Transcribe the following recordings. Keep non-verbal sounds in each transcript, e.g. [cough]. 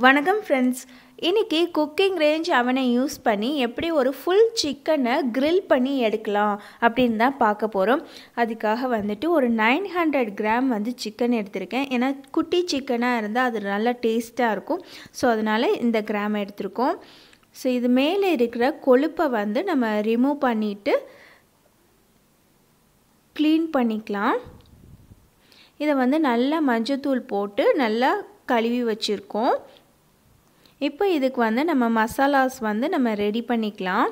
வணக்கம் ஃப்ரெண்ட்ஸ் இன்றைக்கி cooking range அவனை யூஸ் பண்ணி எப்படி ஒரு ஃபுல் சிக்கனை க்ரில் பண்ணி எடுக்கலாம் அப்படின்னு தான் பார்க்க போகிறோம் அதுக்காக வந்துட்டு ஒரு நைன் ஹண்ட்ரட் கிராம் வந்து சிக்கன் எடுத்திருக்கேன். ஏன்னா குட்டி சிக்கனாக இருந்தால் அது நல்லா டேஸ்ட்டாக இருக்கும். ஸோ அதனால் இந்த கிராம் எடுத்திருக்கோம். ஸோ இது மேலே இருக்கிற கொழுப்பை வந்து நம்ம ரிமூவ் பண்ணிவிட்டு க்ளீன் பண்ணிக்கலாம். இதை வந்து நல்லா மஞ்சத்தூள் போட்டு நல்லா கழுவி வச்சுருக்கோம். இப்போ இதுக்கு வந்து நம்ம மசாலாஸ் வந்து நம்ம ரெடி பண்ணிக்கலாம்.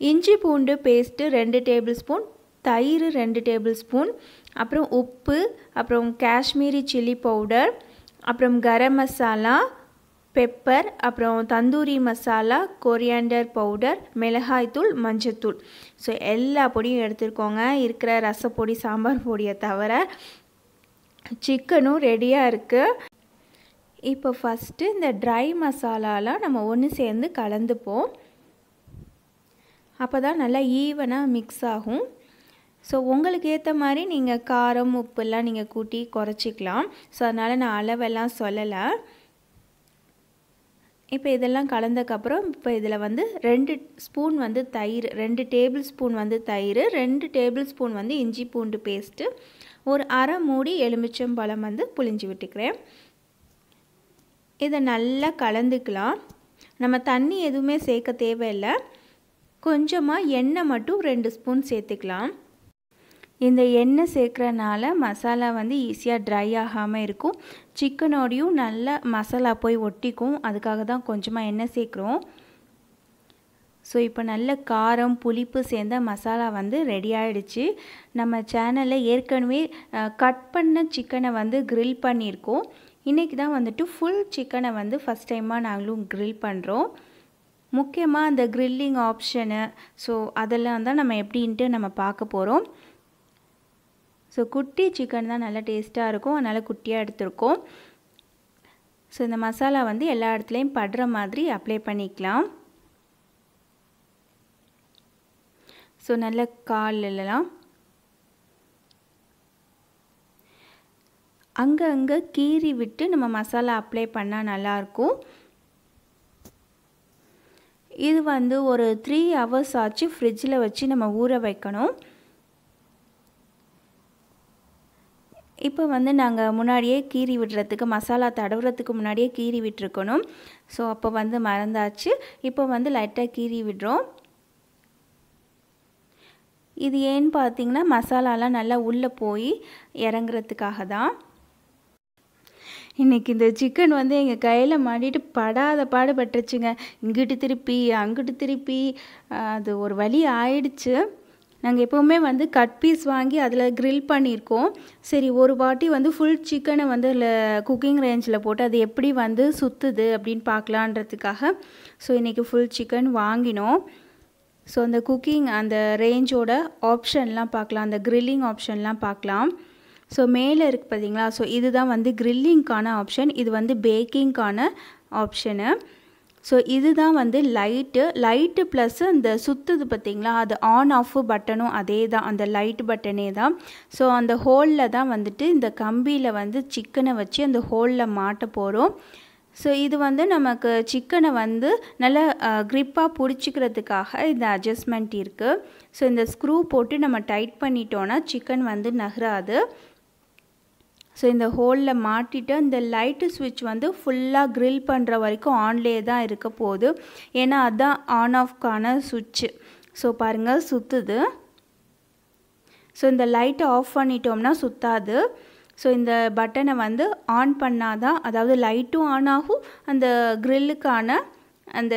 இஞ்சி பூண்டு பேஸ்ட்டு ரெண்டு டேபிள் ஸ்பூன் தயிர் ரெண்டு டேபிள் ஸ்பூன் அப்புறம் உப்பு அப்புறம் காஷ்மீரி சில்லி பவுடர் அப்புறம் கரம் மசாலா பெப்பர் அப்புறம் தந்தூரி மசாலா கொரியாண்டர் பவுடர் மிளகாய்த்தூள் மஞ்சத்தூள் ஸோ எல்லா பொடியும் எடுத்துருக்கோங்க இருக்கிற ரசப்பொடி சாம்பார் பொடியை தவிர சிக்கனும் ரெடியாக இருக்குது இப்போ ஃபஸ்ட்டு இந்த ட்ரை மசாலாலாம் நம்ம ஒன்று சேர்ந்து கலந்துப்போம். அப்போ தான் நல்லா ஈவனாக மிக்ஸ் ஆகும். ஸோ உங்களுக்கு ஏற்ற மாதிரி நீங்கள் காரம் உப்புலாம் நீங்கள் கூட்டி குறைச்சிக்கலாம். ஸோ அதனால் நான் அளவெல்லாம் சொல்லலை. இப்போ இதெல்லாம் கலந்தக்கப்புறம் இப்போ இதில் வந்து ரெண்டு ஸ்பூன் வந்து தயிர் ரெண்டு டேபிள் ஸ்பூன் வந்து தயிர் ரெண்டு டேபிள் ஸ்பூன் வந்து இஞ்சி பூண்டு பேஸ்ட்டு ஒரு அரை மூடி எலுமிச்சம்பழம் வந்து புளிஞ்சு விட்டுக்கிறேன். இதை நல்லா கலந்துக்கலாம். நம்ம தண்ணி எதுவுமே சேர்க்க தேவையில்லை. கொஞ்சமாக எண்ணெய் மட்டும் ரெண்டு ஸ்பூன் சேர்த்துக்கலாம். இந்த எண்ணெய் சேர்க்குறனால மசாலா வந்து ஈஸியாக ட்ரை ஆகாமல் இருக்கும். சிக்கனோடையும் நல்லா மசாலா போய் ஒட்டிக்கும். அதுக்காக தான் கொஞ்சமாக எண்ணெய் சேர்க்குறோம். ஸோ இப்போ நல்ல காரம் புளிப்பு சேர்ந்த மசாலா வந்து ரெடி ஆகிடுச்சு நம்ம சேனலில் ஏற்கனவே கட் பண்ண சிக்கனை வந்து க்ரில் பண்ணியிருக்கோம். இன்றைக்கி தான் வந்துட்டு ஃபுல் சிக்கனை வந்து ஃபஸ்ட் டைமாக நாங்களும் க்ரில் பண்ணுறோம் முக்கியமாக அந்த க்ரில்லிங் ஆப்ஷனு ஸோ அதெல்லாம் தான் நம்ம எப்படின்ட்டு நம்ம பார்க்க போகிறோம் ஸோ குட்டி சிக்கன் தான் நல்லா டேஸ்ட்டாக இருக்கும். அதனால் குட்டியாக எடுத்திருக்கோம். ஸோ இந்த மசாலா வந்து எல்லா இடத்துலையும் படுற மாதிரி அப்ளை பண்ணிக்கலாம். ஸோ நல்ல கால்லலாம் அங்கே அங்கே கீறி விட்டு நம்ம மசாலா அப்ளை பண்ணால் நல்லாயிருக்கும் இது வந்து ஒரு த்ரீ ஹவர்ஸ் ஆச்சு ஃப்ரிட்ஜில் வச்சு நம்ம ஊற வைக்கணும். இப்போ வந்து நாங்கள் முன்னாடியே கீறி விடுறதுக்கு மசாலா தடவுறதுக்கு முன்னாடியே கீறி விட்டுருக்கணும். ஸோ அப்போ வந்து மறந்தாச்சு. இப்போ வந்து லைட்டாக கீறி விடுறோம். இது ஏன்னு பார்த்தீங்கன்னா மசாலாலாம் நல்லா உள்ளே போய் இறங்குறதுக்காக தான். இன்றைக்கி இந்த சிக்கன் வந்து எங்கள் கையில் மாட்டிட்டு படாத பாடுபட்டுருச்சுங்க இங்கிட்டு திருப்பி அங்கிட்டு திருப்பி அது ஒரு வழி ஆயிடுச்சு. நாங்கள் எப்போவுமே வந்து கட் பீஸ் வாங்கி அதில் க்ரில் பண்ணியிருக்கோம். சரி ஒரு வாட்டி வந்து ஃபுல் சிக்கனை வந்து அதில் குக்கிங் ரேஞ்சில் போட்டு அது எப்படி வந்து சுற்றுது அப்படின்னு பார்க்கலான்றதுக்காக ஸோ இன்றைக்கி ஃபுல் சிக்கன் வாங்கினோம். ஸோ அந்த குக்கிங் அந்த ரேஞ்சோட ஆப்ஷன்லாம் பார்க்கலாம் அந்த க்ரில்லிங் ஆப்ஷன்லாம் பார்க்கலாம். ஸோ மேலே இருக்குது பார்த்தீங்களா ஸோ இதுதான் வந்து க்ரில்லிங்க்கான ஆப்ஷன் இது வந்து பேக்கிங்க்கான ஆப்ஷனு ஸோ இதுதான் வந்து லைட்டு லைட்டு ப்ளஸ்ஸு அந்த சுற்றுது பார்த்திங்களா அது ஆன் ஆஃப் பட்டனும் அதே தான் அந்த லைட் பட்டனே தான் ஸோ அந்த ஹோலில் தான் வந்துட்டு இந்த கம்பியில் வந்து சிக்கனை வச்சு அந்த ஹோலில் மாட்ட போகிறோம் ஸோ இது வந்து நமக்கு சிக்கனை வந்து நல்லா க்ரிப்பாக பிடிச்சிக்கிறதுக்காக இந்த அட்ஜஸ்ட்மெண்ட் இருக்குது ஸோ இந்த ஸ்க்ரூ போட்டு நம்ம டைட் பண்ணிட்டோன்னா சிக்கன் வந்து நகராது. ஸோ இந்த ஹோலில் மாட்டிட்டு அந்த லைட்டு ஸ்விட்ச் வந்து ஃபுல்லாக க்ரில் பண்ணுற வரைக்கும் ஆன்லேயே தான் இருக்க போகுது. ஏன்னா அதுதான் ஆன் ஆஃப்கான சுவிட்சு ஸோ பாருங்கள் சுற்றுது ஸோ இந்த லைட்டை ஆஃப் பண்ணிட்டோம்னா சுற்றாது ஸோ இந்த பட்டனை வந்து ஆன் பண்ணாதான் அதாவது லைட்டும் ஆன் ஆகும் அந்த க்ரில்லுக்கான அந்த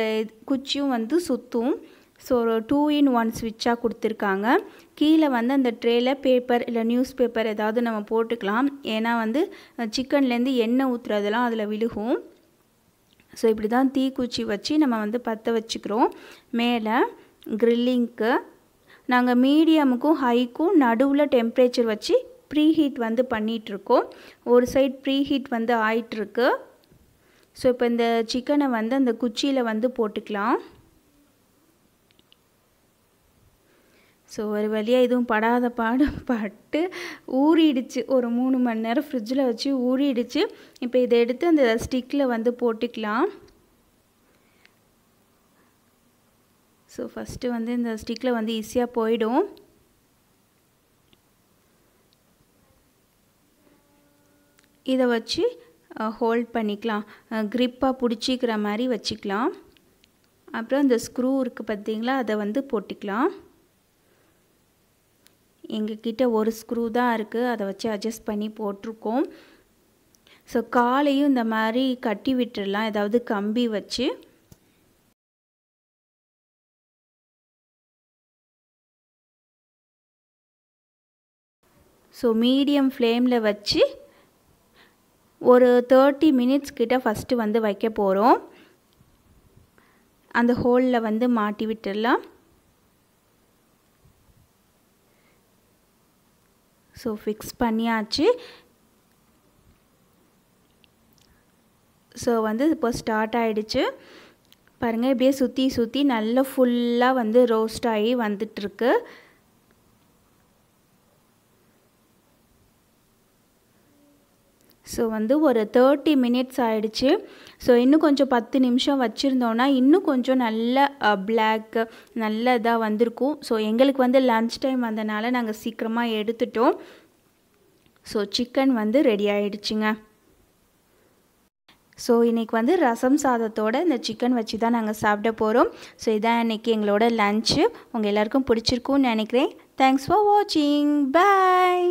குச்சியும் வந்து சுற்றும் ஸோ ஒரு டூ இன் ஒன் ஸ்விட்சாக கொடுத்துருக்காங்க. கீழே வந்து அந்த ட்ரேயில் பேப்பர் இல்லை நியூஸ் பேப்பர் ஏதாவது நம்ம போட்டுக்கலாம். ஏன்னா வந்து சிக்கன்லேருந்து எண்ணெய் ஊற்றுறதெல்லாம் அதில் விழுகும். ஸோ இப்படி தான் தீக்குச்சி வச்சு நம்ம வந்து பற்ற வச்சுக்கிறோம். மேலே க்ரில்லிங்க்கு நாங்கள் மீடியமுக்கும் ஹைக்கும் நடுவில் டெம்ப்ரேச்சர் வச்சு ப்ரீஹீட் வந்து பண்ணிகிட்ருக்கோம் ஒரு சைட் ப்ரீ ஹீட் வந்து ஆயிட்டுருக்கு. ஸோ இப்போ இந்த சிக்கனை வந்து அந்த குச்சியில் வந்து போட்டுக்கலாம். ஸோ ஒரு வழியாக எதுவும் படாத பாடம் [laughs] பட்டு ஊறிடுச்சு. ஒரு மூணு மணி நேரம் ஃப்ரிட்ஜில் வச்சு ஊறிடுச்சு. இப்போ இதை எடுத்து அந்த ஸ்டிக்கில் வந்து போட்டுக்கலாம். ஸோ ஃபஸ்ட்டு வந்து இந்த ஸ்டிக்கில் வந்து ஈஸியாக போயிடும். இதை வச்சு ஹோல்ட் பண்ணிக்கலாம். க்ரிப்பாக பிடிச்சிக்கிற மாதிரி வச்சுக்கலாம். அப்புறம் இந்த ஸ்க்ரூ இருக்குது பார்த்தீங்களா அதை வந்து போட்டுக்கலாம். எங்கக்கிட்ட ஒரு ஸ்க்ரூ தான் இருக்குது அதை வச்சு அட்ஜஸ்ட் பண்ணி போட்டிருக்கோம். ஸோ காலையும் இந்த மாதிரி கட்டி விட்டுடலாம். ஏதாவது கம்பி வச்சு. ஸோ மீடியம் ஃப்ளேமில் வச்சு ஒரு தேர்ட்டி மினிட்ஸ் கிட்ட ஃபஸ்ட்டு வந்து வைக்க போகிறோம் அந்த ஹோலில் வந்து மாட்டி விட்டுடலாம். ஸோ ஃபிக்ஸ் பண்ணியாச்சு. ஸோ வந்து இப்போ ஸ்டார்ட் ஆகிடுச்சு பாருங்கள் இப்படியே சுற்றி சுற்றி நல்லா ஃபுல்லாக வந்து ரோஸ்ட் ஆகி வந்துட்டுருக்கு. ஸோ வந்து ஒரு தேர்ட்டி மினிட்ஸ் ஆகிடுச்சு ஸோ இன்னும் கொஞ்சம் பத்து நிமிஷம் வச்சுருந்தோன்னா இன்னும் கொஞ்சம் நல்ல பிளாக் நல்ல இதாக வந்திருக்கும். ஸோ எங்களுக்கு வந்து லன்ச் டைம் வந்தனால நாங்கள் சீக்கிரமாக எடுத்துட்டோம். ஸோ சிக்கன் வந்து ரெடி ஆகிடுச்சுங்க ஸோ இன்றைக்கி வந்து ரசம் சாதத்தோடு இந்த சிக்கன் வச்சு தான் நாங்கள் சாப்பிட போகிறோம் ஸோ இதான் இன்றைக்கி எங்களோட லன்ச்சு உங்கள் எல்லாருக்கும் பிடிச்சிருக்கும்னு நினைக்கிறேன். தேங்க்ஸ் ஃபார் வாட்சிங் பாய்